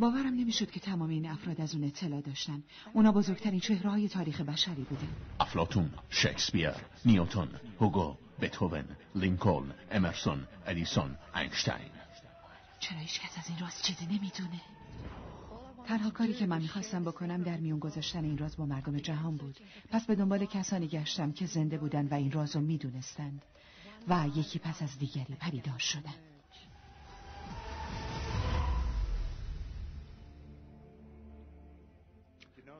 باورم نمی‌شد که تمام این افراد از اون اطلاع داشتن. اونا بزرگترین چهره های تاریخ بشری بودن. افلاتون، شکسپیر، نیوتون، هوگو، بتوون، لینکلن، امرسون، ادیسون، اینشتین. چرا هیچ کس از این راز چیزی نمی‌دونه؟ تنها کاری که من می‌خواستم بکنم در میون گذاشتن این راز با مردم جهان بود. پس به دنبال کسانی گشتم که زنده بودن و این راز رو می‌دونستند. و یکی پس از دیگری پریدار شدن.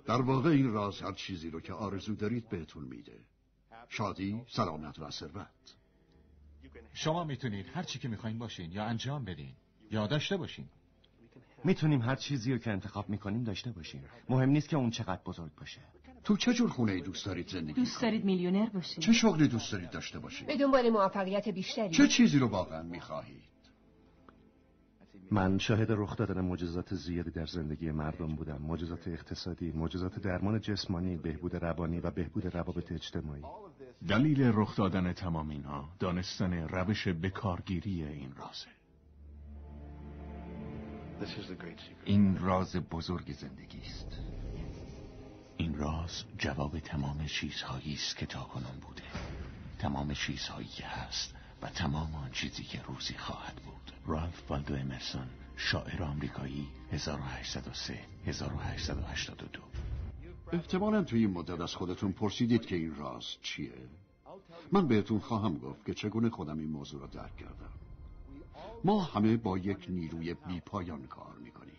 در واقع این راز هر چیزی رو که آرزو دارید بهتون میده. شادی، سلامت و ثروت. شما می‌تونید هر چی که می‌خواین باشین یا انجام بدین یا داشته باشین. می‌تونیم هر چیزی رو که انتخاب می‌کنیم داشته باشیم مهم نیست که اون چقدر بزرگ باشه. تو چه جور خونه ای دوست دارید زندگی دوست دارید میلیونر باشید چه شغلی دوست دارید داشته باشید به دنبال موفقیت بیشتری. چه چیزی رو واقعا می‌خواهید؟ من شاهد رخ دادن معجزات زیادی در زندگی مردم بودم. معجزات اقتصادی معجزات درمان جسمانی بهبود روانی و بهبود روابط اجتماعی. دلیل رخ دادن تمام اینها دانستن روش بکارگیری این رازه این راز بزرگ زندگی است. این راز جواب تمام چیزهایی است که تاکنون بوده. تمام چیزهایی که هست. و تمام آن چیزی که روزی خواهد بود. رالف والدو امرسون شاعر آمریکایی 1803 1882 احتمالا توی این مدت از خودتون پرسیدید که این راز چیه؟ من بهتون خواهم گفت که چگونه خودم این موضوع را درک کردم. ما همه با یک نیروی بیپایان کار می‌کنیم.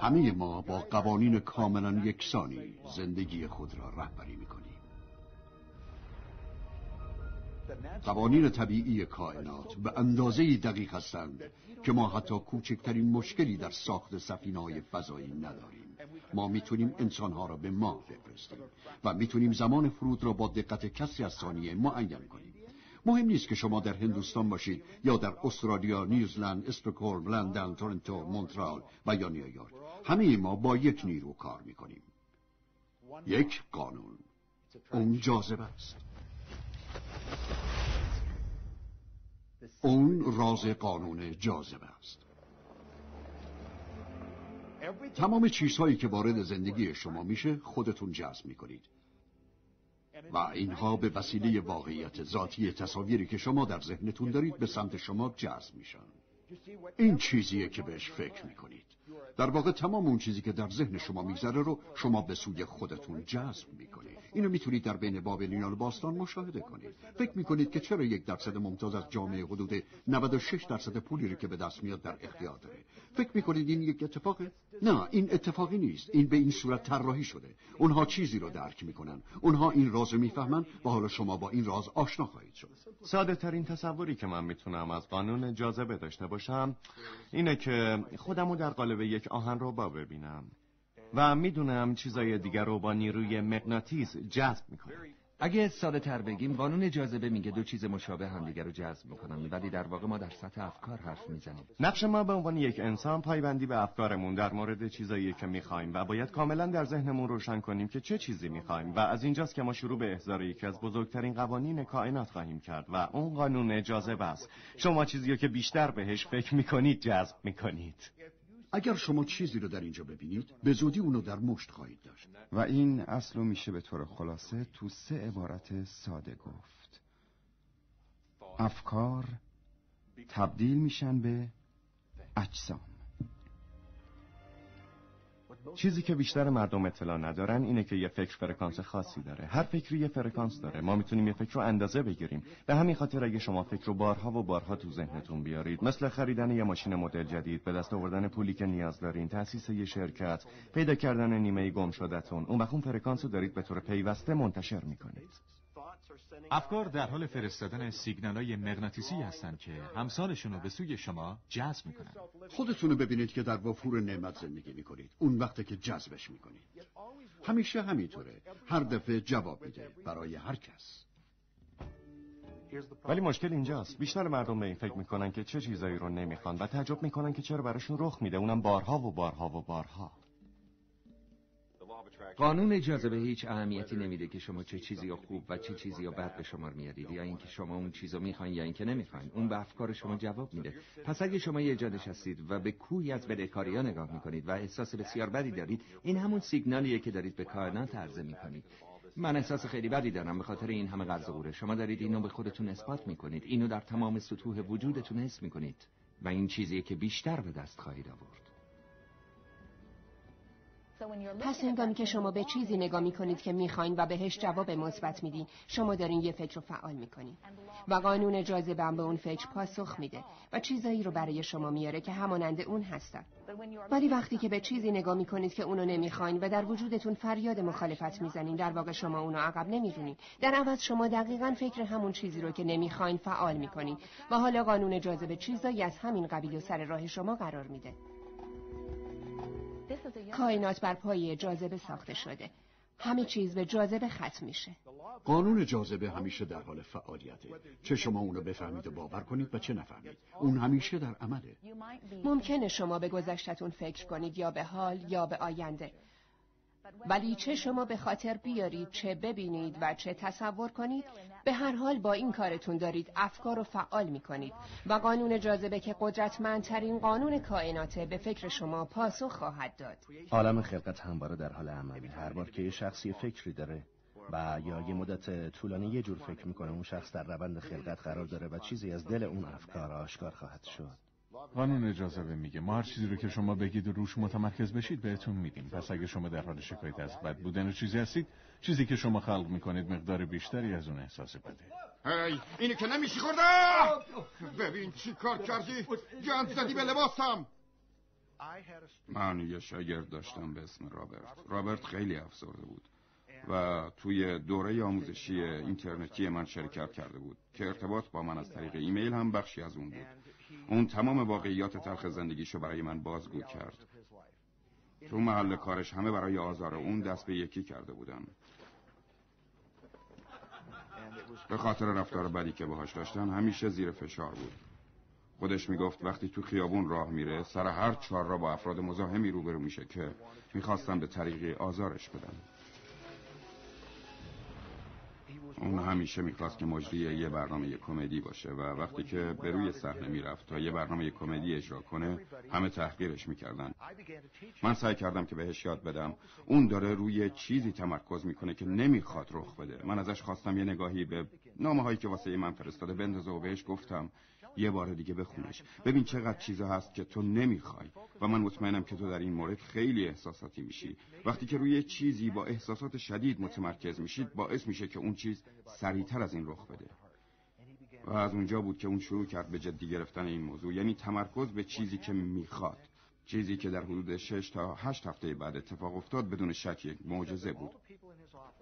همه ما با قوانین کاملا یکسانی زندگی خود را رهبری می‌کنیم. قوانین طبیعی کائنات به اندازه دقیق هستند که ما حتی کوچکترین مشکلی در ساخت سفینه های فضایی نداریم. ما می‌تونیم انسانها را به ما بفرستیم و می‌تونیم زمان فرود را با دقت کسی از ثانیه معین کنیم. مهم نیست که شما در هندوستان باشید یا در استرالیا، نیوزلند، استکهلم، لندن، تورنتو، مونترال و یا نیویورک. همه ما با یک نیرو کار می‌کنیم. یک قانون. اون جاذبه است. اون راز قانون جاذبه است. تمام چیزهایی که وارد زندگی شما میشه خودتون جذب می‌کنید. و اینها به وسیله واقعیت ذاتی تصاویری که شما در ذهنتون دارید به سمت شما جذب میشن. این چیزیه که بهش فکر می‌کنید. در واقع تمام اون چیزی که در ذهن شما میگذره رو شما به سوی خودتون جذب می‌کنید. اینو می‌تونید در بین بابلیان باستان مشاهده کنید. فکر می‌کنید که چرا یک درصد ممتاز از جامعه حدود 96 درصد پولی رو که به دست میاد در اختیار داره. فکر می‌کنید این یک اتفاقه نه این اتفاقی نیست. این به این صورت طراحی شده. اونها چیزی رو درک می‌کنن. اونها این راز رو می‌فهمن و حالا شما با این راز آشنا خواهید شد. ساده ترین تصوری که من می‌تونم از قانون جاذبه داشته باشم اینه که خودمو در قالب یک آهن رو با ببینم و می‌دونم چیزای دیگر رو با نیروی مغناطیس جذب می‌کنم. اگه ساده تر بگیم قانون جاذبه میگه دو چیز مشابه همدیگر رو جذب می‌کنن ولی در واقع ما در سطح افکار حرف می‌زنیم. نقش ما به عنوان یک انسان پایبندی به افکارمون در مورد چیزایی که می‌خوایم و باید کاملا در ذهنمون روشن کنیم که چه چیزی می‌خوایم. و از اینجاست که ما شروع به احضار یکی از بزرگترین قوانین کائنات خواهیم کرد و اون قانون جاذبه است شما چیزی که بیشتر بهش فکر می‌کنید جذب می‌کنید. اگر شما چیزی رو در اینجا ببینید به زودی اونو در مشت خواهید داشت. و این اصل میشه به طور خلاصه تو سه عبارت ساده گفت. افکار تبدیل میشن به اجسام. چیزی که بیشتر مردم اطلاع ندارن اینه که یه فکر فرکانس خاصی داره. هر فکری یه فرکانس داره. ما می‌تونیم یه فکر رو اندازه بگیریم. به همین خاطر اگه شما فکر رو بارها و بارها تو ذهنتون بیارید مثل خریدن یه ماشین مدل جدید به دست آوردن پولی که نیاز دارین تأسیس یه شرکت پیدا کردن نیمه گم شدتون اون وقت اون فرکانس رو دارید به طور پیوسته منتشر می‌کنید. افکار در حال فرستادن سیگنال های مغناطیسی هستند که همسالشون رو به سوی شما جذب می‌کنن خودتونو ببینید که در وفور نعمت زندگی می‌کنید. اون وقته که جذبش می‌کنید. همیشه همینطوره. هر دفعه جواب میده برای هر کس. ولی مشکل اینجاست. بیشتر مردم به این فکر می‌کنن که چه چیزایی رو نمی‌خوان و تعجب می‌کنن که چرا براشون رخ میده. اونم بارها و بارها و بارها. قانون جاذبه هیچ اهمیتی نمیده که شما چه چیزی یا خوب و چه چیزی یا بد به شما میارید یا اینکه شما اون چیزو می‌خواین یا اینکه نمی‌خواین. اون به افکار شما جواب میده. پس اگه شما یه جا نشستید و به کوهی از بدهکاری ها نگاه می‌کنید و احساس بسیار بدی دارید این همون سیگنالیه که دارید به کائنات عرضه می‌کنید. من احساس خیلی بدی دارم به خاطر این همه قوره شما دارید اینو به خودتون اثبات می‌کنید. اینو در تمام سطوح وجودتون حس می‌کنید. و این چیزیه که بیشتر به دست خواهید آورد. پس هنگامی که شما به چیزی نگاه می کنید که می‌خواین و بهش جواب مثبت میدین شما دارین یه فکر رو فعال می‌کنین. و قانون جاذبه هم به اون فکر پاسخ میده و چیزایی رو برای شما میاره که همانند اون هستن. ولی وقتی که به چیزی نگاه می‌کنید که اونو نمی‌خواین و در وجودتون فریاد مخالفت می‌زنین در واقع شما اونو عقب نمی‌دونید در عوض شما دقیقا فکر همون چیزی رو که نمی‌خواین فعال می‌کنین. و حالا قانون جاذبه چیزایی از همین قبیل و سر راه شما قرار میده. کائنات بر پایه جاذبه ساخته شده. همه چیز به جاذبه ختم میشه. قانون جاذبه همیشه در حال فعالیته. چه شما اونو بفهمید و باور کنید و چه نفهمید. اون همیشه در عمله. ممکنه شما به گذشتتون فکر کنید یا به حال یا به آینده. ولی چه شما به خاطر بیارید چه ببینید و چه تصور کنید به هر حال با این کارتون دارید افکار رو فعال می کنید و قانون جاذبه که قدرتمندترین قانون کائناته به فکر شما پاسخ خواهد داد. عالم خلقت همواره در حال عمل. هر بار که یه شخصی فکری داره و یا یه مدت طولانی یه جور فکر می‌کنه اون شخص در روند خلقت قرار داره و چیزی از دل اون افکار آشکار خواهد شد. قانون اجازه میگه. ما هر چیزی رو که شما بگید و روش متمرکز بشید بهتون میدیم. پس اگه شما در حال شکایت از بد بودن و چیزی هستید چیزی که شما خلق می‌کنید مقدار بیشتری از اون احساس بده. هی اینو که نمیشی خوردم ببین چی کار کردی. گند زدی به لباسم. من یه شاگرد داشتم به اسم رابرت. رابرت خیلی افسرده بود و توی دوره آموزشی اینترنتی من شرکت کرده بود که ارتباط با من از طریق ایمیل هم بخشی از اون بود. اون تمام واقعیات تلخ زندگیشو برای من بازگو کرد. تو محل کارش همه برای آزار اون دست به یکی کرده بودن به خاطر رفتار بدی که باهاش داشتن همیشه زیر فشار بود. خودش می‌گفت وقتی تو خیابون راه میره سر هر چهار را با افراد مزاحمی روبرو میشه که می‌خواستن به طریقی آزارش بدن. اون همیشه می‌خواست که مجری یه برنامه کمدی باشه و وقتی که به روی صحنه می‌رفت تا یه برنامه کمدی اجرا کنه همه تحقیرش می‌کردن. من سعی کردم که بهش یاد بدم. اون داره روی چیزی تمرکز می‌کنه که نمی‌خواد رخ بده. من ازش خواستم یه نگاهی به نامه هایی که واسه من فرستاده بندازه و بهش گفتم. یه بار دیگه بخونش. ببین چقدر چیزا هست که تو نمی‌خوای. و من مطمئنم که تو در این مورد خیلی احساساتی میشی. وقتی که روی چیزی با احساسات شدید متمرکز میشید باعث میشه که اون چیز سریعتر از این رخ بده. و از اونجا بود که اون شروع کرد به جدی گرفتن این موضوع. یعنی تمرکز به چیزی که می‌خواد. چیزی که در حدود 6 تا 8 هفته بعد اتفاق افتاد بدون شک یک معجزه بود.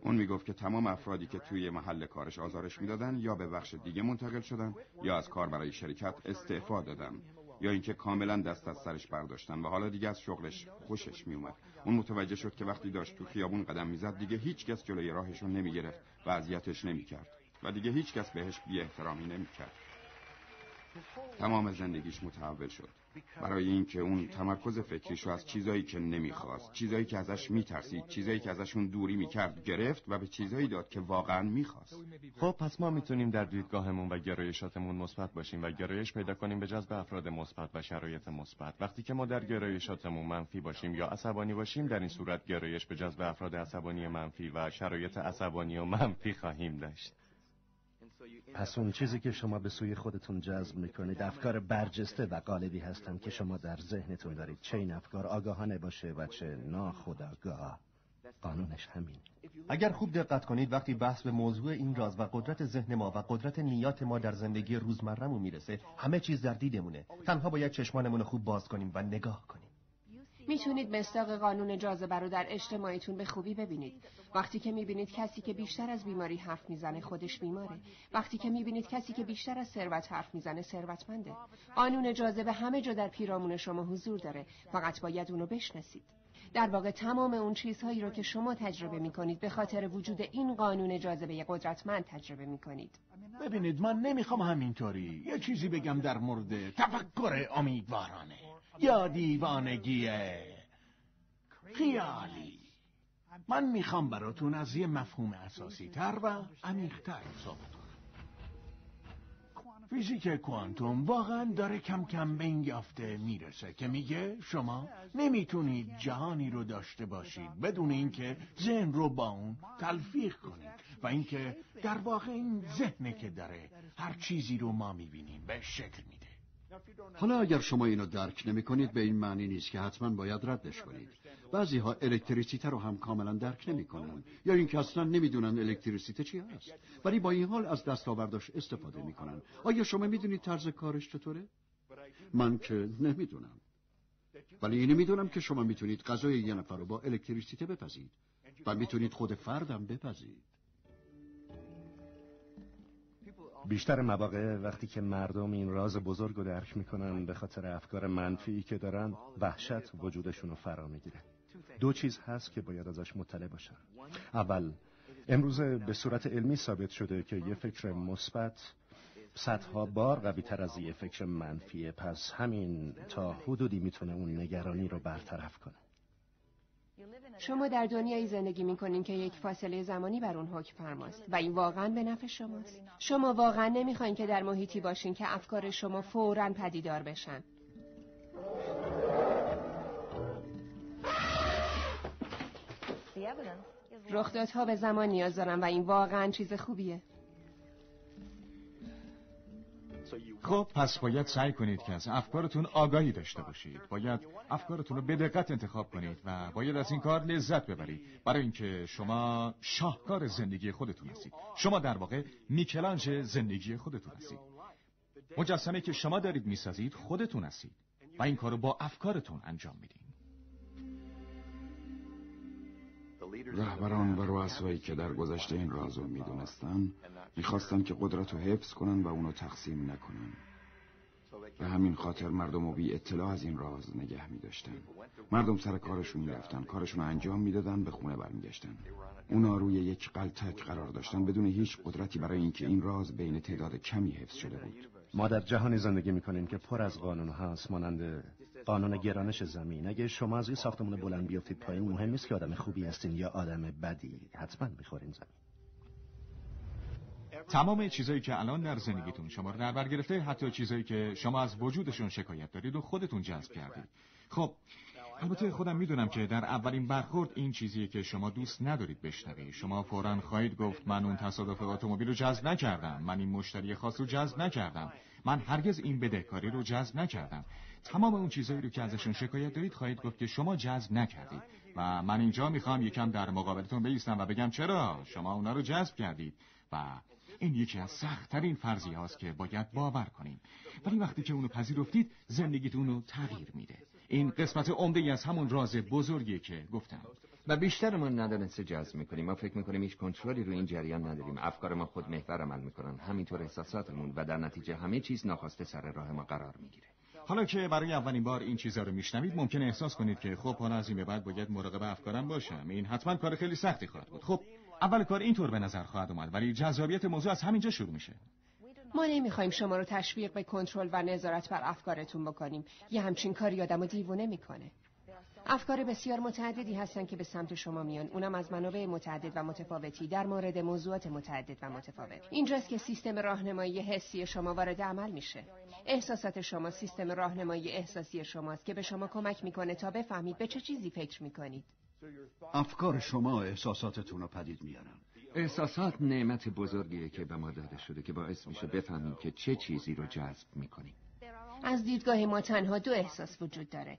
اون می‌گفت که تمام افرادی که توی محل کارش آزارش می‌دادن یا به بخش دیگه منتقل شدن یا از کار برای شرکت استعفا دادن یا اینکه کاملا دست از سرش برداشتن و حالا دیگه از شغلش خوشش میومد اون متوجه شد که وقتی داشت تو خیابون قدم می‌زد دیگه هیچ کس جلوی راهش رو نمی‌گرفت و اذیتش نمی‌کرد و دیگه هیچ کس بهش بی احترامی نمی‌کرد. تمام زندگیش متحول شد. برای اینکه اون تمرکز فکریشو از چیزایی که نمی‌خواست چیزایی که ازش میترسید چیزایی که ازشون دوری می‌کرد گرفت و به چیزایی داد که واقعا می‌خواست. خب پس ما می‌تونیم در دیدگاهمون و گرایشاتمون مثبت باشیم و گرایش پیدا کنیم به جذب افراد مثبت و شرایط مثبت. وقتی که ما در گرایشاتمون منفی باشیم یا عصبانی باشیم در این صورت گرایش به جذب افراد عصبانی منفی و شرایط عصبانی و منفی خواهیم داشت. پس اون چیزی که شما به سوی خودتون جذب می‌کنید افکار برجسته و غالبی هستن که شما در ذهنتون دارید. چه این افکار آگاهانه باشه و چه ناخودآگاه. قانونش همین. اگر خوب دقت کنید وقتی بحث به موضوع این راز و قدرت ذهن ما و قدرت نیات ما در زندگی روزمرهمون می‌رسه همه چیز در دیدمونه. تنها باید چشمانمون خوب باز کنیم و نگاه کنیم. می‌تونید مستاق قانون جاذبه رو در اجتماعیتون به خوبی ببینید. وقتی که می‌بینید کسی که بیشتر از بیماری حرف می‌زنه خودش بیماره. وقتی که می‌بینید کسی که بیشتر از ثروت حرف می‌زنه ثروتمنده. قانون جاذبه همه جا در پیرامون شما حضور داره. فقط باید اونو بشناسید. در واقع تمام اون چیزهایی رو که شما تجربه می‌کنید به خاطر وجود این قانون جاذبه قدرتمند تجربه می‌کنید. ببینید من نمی‌خوام همینطوری. یه چیزی بگم در مورد تفکر امیدوارانه. یا دیوانگی خیالی. من می‌خوام براتون از یه مفهوم اساسی تر و عمیقتر صحبت کنم. فیزیک کوانتوم واقعا داره کم کم به این یافته می‌رسه که میگه شما نمی‌تونید جهانی رو داشته باشید بدون اینکه ذهن رو با اون تلفیق کنید و اینکه در واقع این ذهنه که داره هر چیزی رو ما می‌بینیم به شکل میده. حالا اگر شما اینو درک نمی کنید به این معنی نیست که حتما باید ردش کنید. بعضی ها الکتریسیته رو هم کاملا درک نمی کنن یا اینکه اصلا نمی‌دونن الکتریسیته چی هست. ولی با این حال از دستاورداش استفاده می‌کنن. آیا شما می‌دونید طرز کارش چطوره؟ من که نمی‌دونم. ولی اینو می‌دونم که شما می‌تونید غذای یه نفر رو با الکتریسیته بپزید و می‌تونید خود فردم بپزید. بیشتر مواقع وقتی که مردم این راز بزرگ رو درک می‌کنن به خاطر افکار منفی که دارن وحشت وجودشون رو فرا می‌گیره. دو چیز هست که باید ازش مطلع باشن. اول امروزه به صورت علمی ثابت شده که یه فکر مثبت صدها بار قوی تر از یه فکر منفیه پس همین تا حدودی می‌تونه اون نگرانی رو برطرف کنه. شما در دنیایی زندگی می‌کنین که یک فاصله زمانی بر اون حکم فرماست. و این واقعا به نفع شماست. شما واقعا نمی‌خواین که در محیطی باشین که افکار شما فورا پدیدار بشن. رخدادها به زمان نیاز دارن و این واقعا چیز خوبیه. خب پس باید سعی کنید که از افکارتون آگاهی داشته باشید. باید افکارتون رو به دقت انتخاب کنید و باید از این کار لذت ببرید. برای اینکه شما شاهکار زندگی خودتون هستید. شما در واقع میکلانج زندگی خودتون هستید. مجسمه که شما دارید می‌سازید خودتون هستید و این کارو با افکارتون انجام میدین رهبران و رؤسایی که در گذشته این راز رو می‌دونستن می‌خواستن که قدرت رو حفظ کنن و اونو تقسیم نکنن. به همین خاطر مردم رو بی اطلاع از این راز نگه میداشتن. مردم سر کارشون می‌رفتن کارشون رو انجام می‌دادن به خونه برمیگشتن. اونا روی یک قلتک قرار داشتن بدون هیچ قدرتی برای اینکه این راز بین تعداد کمی حفظ شده بود. ما در جهانی زندگی می‌کنیم که پر از قانون هست مانند قانون گرانش زمین. اگه شما از این ساختمون بلند بیافتید پایین مهم نیست که آدم خوبی هستین یا آدم بدی. حتما می‌خورین زمین. تمام چیزایی که الان در زندگیتون شما رو در بر گرفته حتی چیزایی که شما از وجودشون شکایت دارید و خودتون جذب کردید. خب البته خودم می‌دونم که در اولین برخورد این چیزیه که شما دوست ندارید بشنوید. شما فورا خواهید گفت من اون تصادف اتومبیل رو جذب نکردم. من این مشتری خاص رو جذب نکردم. من هرگز این بدهکاری رو جذب نکردم. تمام اون چیزایی رو که ازشون شکایت دارید خواهید گفت که شما جذب نکردید. و من اینجا می‌خوام یکم در مقابلتون بیستم و بگم چرا شما اونا رو جذب کردید. و این یکی از سختترین فرضی هاست که باید باور کنیم. ولی وقتی که اونو پذیرفتید زندگیتون رو تغییر میده. این قسمت عمده از همون راز بزرگیه که گفتم. و بیشتر ما ندانسته جذب می‌کنیم. ما فکر می‌کنیم هیچ کنترلی رو این جریان نداریم. افکار ما خود محور عمل می‌کنن. همینطور احساساتمون و در نتیجه همه چیز ناخواسته سر راه ما قرار می‌گیره. حالا که برای اولین بار این چیزا رو میشنوید ممکنه احساس کنید که خب حالا از این به بعد باید مراقب افکارم باشم. این حتما کار خیلی سختی خواهد بود. خب اول کار اینطور به نظر خواهد اومد ولی جذابیت موضوع از همینجا شروع میشه. ما نمی‌خوایم شما رو تشویق به کنترل و نظارت بر افکارتون بکنیم. یه همچین کاری آدمو دیوونه می‌کنه. افکار بسیار متعددی هستن که به سمت شما میان. اونم از منابع متعدد و متفاوتی. در مورد موضوعات متعدد و متفاوت. اینجاست که سیستم راهنمایی حسی شما وارد عمل میشه. احساسات شما سیستم راهنمایی احساسی شماست که به شما کمک می‌کنه تا بفهمید به چه چیزی فکر می‌کنید. افکار شما احساساتتون رو پدید میارن. احساسات نعمت بزرگیه که به ما داده شده که باعث میشه بفهمیم که چه چیزی رو جذب می‌کنیم. از دیدگاه ما تنها دو احساس وجود داره.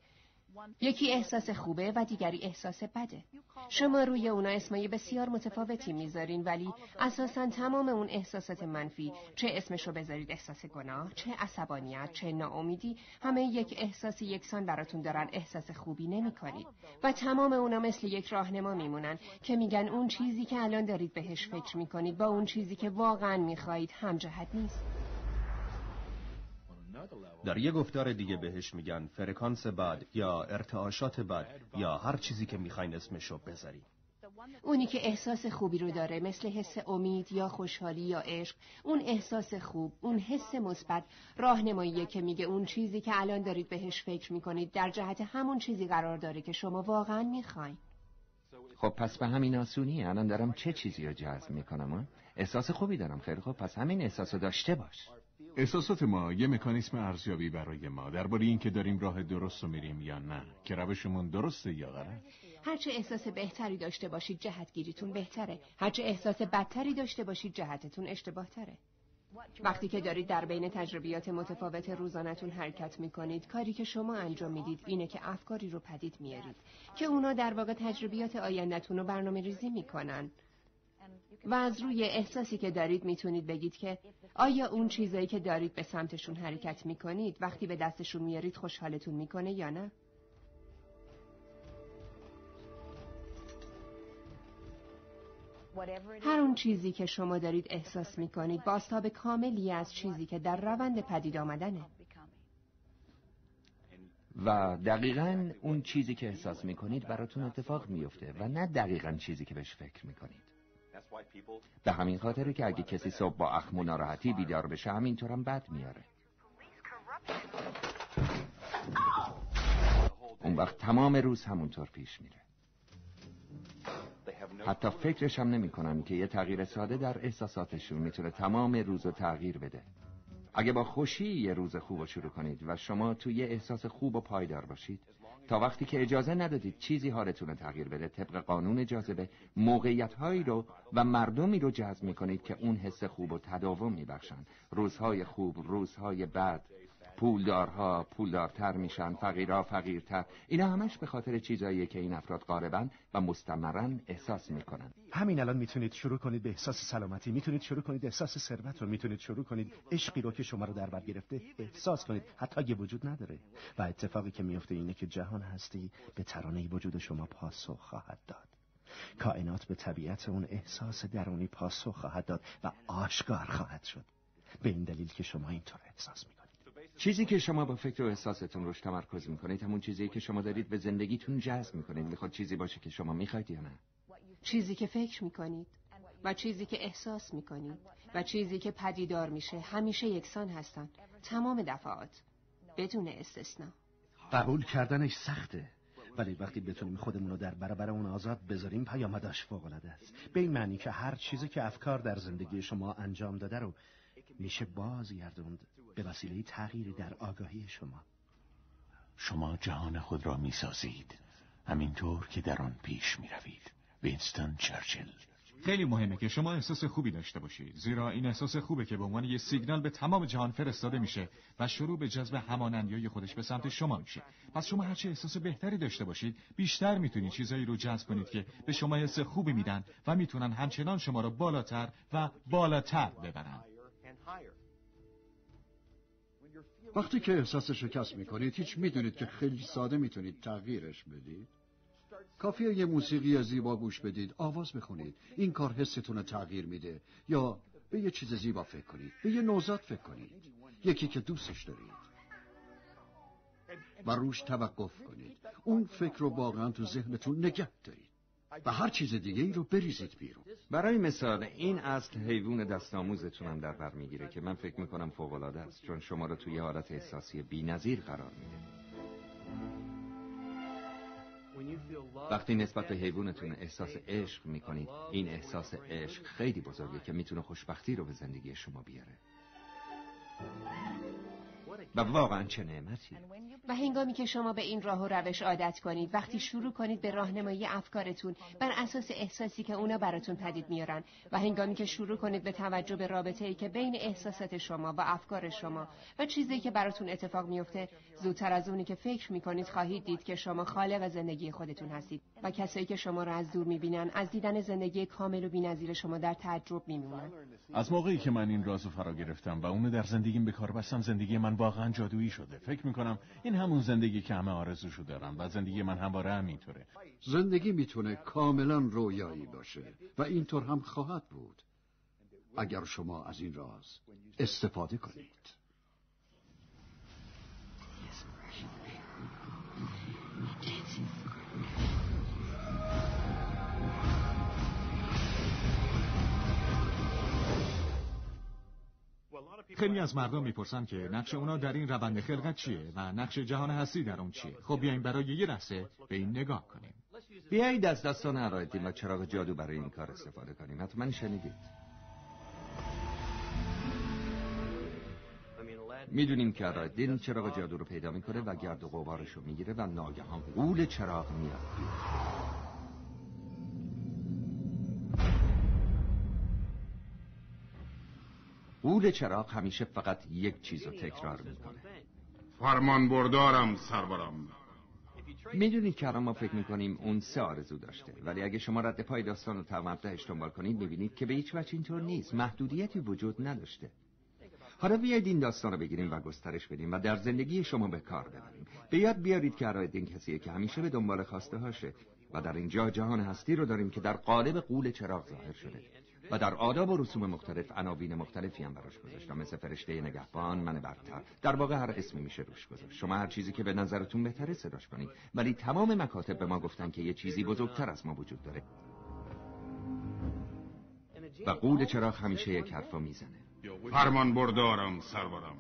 یکی احساس خوبه و دیگری احساس بده. شما روی اونا اسمای بسیار متفاوتی می‌ذارین ولی اساسا تمام اون احساسات منفی چه اسمشو بذارید احساس گناه چه عصبانیت چه ناامیدی همه یک احساس یکسان براتون دارن احساس خوبی نمی‌کنید. و تمام اونا مثل یک راهنما میمونن که میگن اون چیزی که الان دارید بهش فکر می‌کنید با اون چیزی که واقعا می‌خواهید همجهت نیست. در یه گفتار دیگه بهش میگن فرکانس بد یا ارتعاشات بد یا هر چیزی که می‌خواین اسمشو بذاری اونی که احساس خوبی رو داره مثل حس امید یا خوشحالی یا عشق اون احساس خوب اون حس مثبت راهنماییه که میگه اون چیزی که الان دارید بهش فکر می‌کنید در جهت همون چیزی قرار داره که شما واقعا می‌خواین. خب پس به همین آسونی الان دارم چه چیزی رو جذب می‌کنم؟ احساس خوبی دارم خیلی خب پس همین احساس رو داشته باش. احساسات ما یه مکانیسم ارزیابی برای ما درباره اینکه داریم راه درست رو میریم یا نه. که روشمون درسته یا غلط؟ هرچه احساس بهتری داشته باشید جهتگیریتون بهتره. هرچه احساس بدتری داشته باشید جهتتون اشتباه تره وقتی که دارید در بین تجربیات متفاوت روزانتون حرکت می‌کنید کاری که شما انجام می‌دید اینه که افکاری رو پدید میارید که اونا در واقع تجربیات آیندهتون رو برنامه ریزی می‌کنن. و از روی احساسی که دارید می‌تونید بگید که آیا اون چیزایی که دارید به سمتشون حرکت می‌کنید وقتی به دستشون میارید خوشحالتون می‌کنه یا نه؟ هر اون چیزی که شما دارید احساس می کنید باستاب کاملی از چیزی که در روند پدید آمدنه. و دقیقا اون چیزی که احساس می کنید براتون اتفاق میفته و نه دقیقا چیزی که بهش فکر می کنید به همین خاطره که اگه کسی صبح با اخم و ناراحتی بیدار بشه همینطورم بد میاره. اون وقت تمام روز همونطور پیش میره. حتی فکرش هم نمی کنم که یه تغییر ساده در احساساتشون می‌تونه تمام روز رو تغییر بده. اگه با خوشی یه روز خوب رو شروع کنید و شما توی یه احساس خوب و پایدار باشید تا وقتی که اجازه ندادید چیزی حالتون رو تغییر بده. طبق قانون جاذبه موقعیت هایی رو و مردمی رو جذب می‌کنید که اون حس خوب و تداوم میبخشن. روزهای خوب روزهای بد. پولدارها پولدارتر میشن فقیرها فقیرتر. اینا همش به خاطر چیزاییه که این افراد قاربن و مستمرن احساس می‌کنن. همین الان می‌تونید شروع کنید به احساس سلامتی. می‌تونید شروع کنید احساس ثروت رو. می‌تونید شروع کنید عشقی رو که شما رو در بر گرفته احساس کنید. حتی اگه وجود نداره. و اتفاقی که میفته اینه که جهان هستی به ترانه وجود شما پاسخ خواهد داد. کائنات به طبیعت اون احساس درونی پاسخ خواهد داد و آشکار خواهد شد. به این دلیل که شما اینطور احساس می‌کنید. چیزی که شما با فکر و احساستون روش تمرکز می‌کنید همون چیزی که شما دارید به زندگیتون جذب می‌کنید. می‌خواد چیزی باشه که شما می‌خواید یا نه؟ چیزی که فکر می‌کنید و چیزی که احساس می‌کنید و چیزی که پدیدار میشه همیشه یکسان هستن. تمام دفعات. بدون استثنا. قبول کردنش سخته. ولی وقتی بتونیم خودمون رو در برابر اون آزاد بذاریم پیامدش فوق العاده است. به این معنی که هر چیزی که افکار در زندگی شما انجام داده رو میشه بازگردوند. به وسیله تغییری در آگاهی شما. شما جهان خود را می‌سازید. همینطور که در آن پیش می‌روید. وینستون چرچل. خیلی مهمه که شما احساس خوبی داشته باشید. زیرا این احساس خوبه که به عنوان یه سیگنال به تمام جهان فرستاده میشه و شروع به جذب همانندیای خودش به سمت شما میشه. پس شما هرچه احساس بهتری داشته باشید بیشتر می‌تونید چیزایی رو جذب کنید که به شما حس خوبی میدن و می‌تونن همچنان شما رو بالاتر و بالاتر ببرن. وقتی که احساس شکست می‌کنید هیچ می‌دونید که خیلی ساده می‌تونید تغییرش بدید. کافیه یه موسیقی زیبا گوش بدید آواز بخونید. این کار حستون رو تغییر میده. یا به یه چیز زیبا فکر کنید به یه نوزاد فکر کنید. یکی که دوستش دارید. و روش توقف کنید. اون فکر رو واقعا تو ذهنتون نگه دارید. و هر چیز دیگه ای رو بریزید بیرون. برای مثال این اصل حیوان دستاموزتون هم در بر می‌گیره که من فکر می‌کنم فوقالعاده است چون شما رو توی حالت احساسی بی‌نظیر قرار میده. وقتی نسبت به حیوانتون احساس عشق می‌کنید این احساس عشق خیلی بزرگه که می‌تونه خوشبختی رو به زندگی شما بیاره. و واقعا چه نعمتی. و هنگامی که شما به این راه و روش عادت کنید وقتی شروع کنید به راهنمایی افکارتون بر اساس احساسی که اونا براتون پدید میارن و هنگامی که شروع کنید به توجه به رابطه ای که بین احساسات شما و افکار شما و چیزی که براتون اتفاق میفته زودتر از اونی که فکر می‌کنید خواهید دید که شما خالق زندگی خودتون هستید و کسایی که شما را از دور می‌بینن از دیدن زندگی کامل و بی‌نظیر شما در تعجب میمونن. از موقعی که من این رازو فرا گرفتم و اونو در زندگیم به کار بستم زندگی من واقعا جادویی شده. فکر می‌کنم این همون زندگی که همه آرزوشو دارم و زندگی من همواره همینطوره. زندگی می‌تونه کاملا رویایی باشه و اینطور هم خواهد بود. اگر شما از این راز استفاده کنید. خیلی از مردم می‌پرسن که نقش اونا در این روند خلقت چیه و نقش جهان هستی در اون چیه؟ خب بیاین برای یه لحظه به این نگاه کنیم. بیایید از دستان علایالدین و چراغ جادو برای این کار استفاده کنیم. حتما شنیدید. می‌دونیم که علایالدین چراغ جادو رو پیدا می‌کنه و گرد و غبارش رو می‌گیره و ناگهان قول چراغ میاد قول چراغ همیشه فقط یک چیز رو تکرار می‌کنه. فرمان بردارم سرورم. می‌دونید که ما فکر می‌کنیم اون سه آرزو داشته. ولی اگه شما رد پای داستان رو تمام دنبال کنید می‌بینید که به هیچ وجه اینطور نیست. محدودیتی وجود نداشته. حالا بیاید این داستان رو بگیریم و گسترش بدیم و در زندگی شما به کار ببریم. به یاد بیارید که این کسیه که همیشه به دنبال خواسته هاشه و در اینجا جهان هستی رو داریم که در قالب قول چراغ ظاهر شده. و در آداب و رسوم مختلف عناوین مختلفی هم براش گذاشتم مثل فرشته نگهبان من برتر. در واقع هر اسمی میشه روش گذاشت. شما هر چیزی که به نظرتون بهتره صداش کنید. ولی تمام مکاتب به ما گفتن که یه چیزی بزرگتر از ما وجود داره. و قول چراغ همیشه یک حرفا می‌زنه. فرمان بردارم سرورم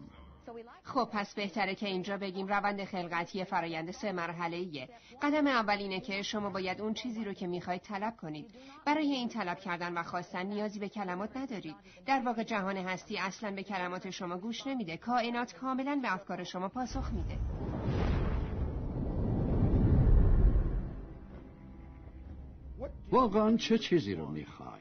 خب پس بهتره که اینجا بگیم روند خلقتی فرایند سه مرحله ایه. قدم اول اینه که شما باید اون چیزی رو که می‌خواید طلب کنید. برای این طلب کردن و خواستن نیازی به کلمات ندارید. در واقع جهان هستی اصلا به کلمات شما گوش نمیده. کائنات کاملا به افکار شما پاسخ میده. واقعا چه چیزی رو می‌خواید؟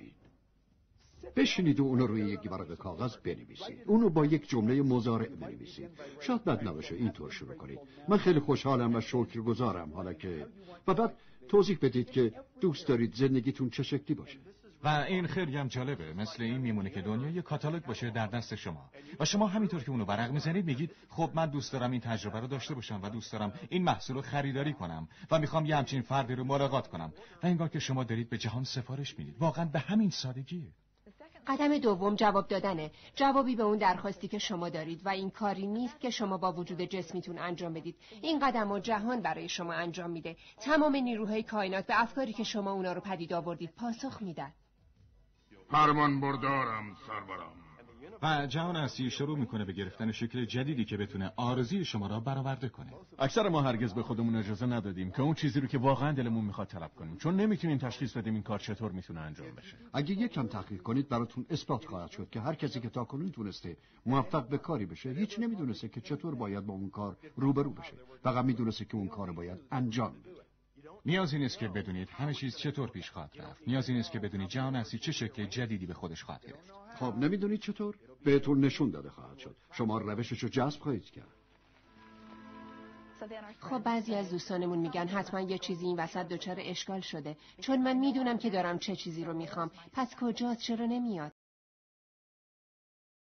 بشینید و اونو روی یک ورق کاغذ بنویسید. اونو با یک جمله مزارع بنویسید. شاید بد نباشه اینطور شروع کنید. من خیلی خوشحالم و شکر گذارم حالا که و بعد توضیح بدید که دوست دارید زندگیتون چه شکلی باشه. و این خیلی هم جالبه. مثل این میمونه که دنیا یه کاتالوگ باشه در دست شما. و شما همینطور که اونو برق می‌زنید میگید خب من دوست دارم این تجربه رو داشته باشم و دوست دارم این محصول رو خریداری کنم و می‌خوام یه همچین فردی رو ملاقات کنم. و انگار که شما دارید به جهان سفارش می‌دید. واقعا به همین سادگیه. قدم دوم جواب دادنه. جوابی به اون درخواستی که شما دارید و این کاری نیست که شما با وجود جسمیتون انجام بدید. این قدم و جهان برای شما انجام میده. تمام نیروهای کائنات به افکاری که شما اونا رو پدید آوردید پاسخ میدن. فرمان بردارم سرورم و جهان هستی شروع می‌کنه به گرفتن شکل جدیدی که بتونه آرزوی شما را برآورده کنه. اکثر ما هرگز به خودمون اجازه ندادیم که اون چیزی رو که واقعا دلمون می‌خواد طلب کنیم. چون نمی‌تونیم تشخیص بدیم این کار چطور می‌تونه انجام بشه. اگه یکم تحقیق کنید براتون اثبات خواهد شد که هر کسی که تاکنون تونسته موفق به کاری بشه هیچ نمی‌دونسته که چطور باید با اون کار روبرو بشه. فقط می‌دونسته که اون کار باید انجام بده. نیازی نیست که بدونید همه چیز چطور پیش خواهد رفت. نیازی نیست که بدونید جهان هستی چه شکل جدیدی به خودش خواهد گرفت. خب نمی‌دونید چطور؟ بهتون نشون داده خواهد شد. شما روششو جذب خواهید کرد. خب بعضی از دوستانمون میگن حتما یه چیزی این وسط دچار اشکال شده. چون من می‌دونم که دارم چه چیزی رو می‌خوام. پس کجاست؟ چرا نمیاد؟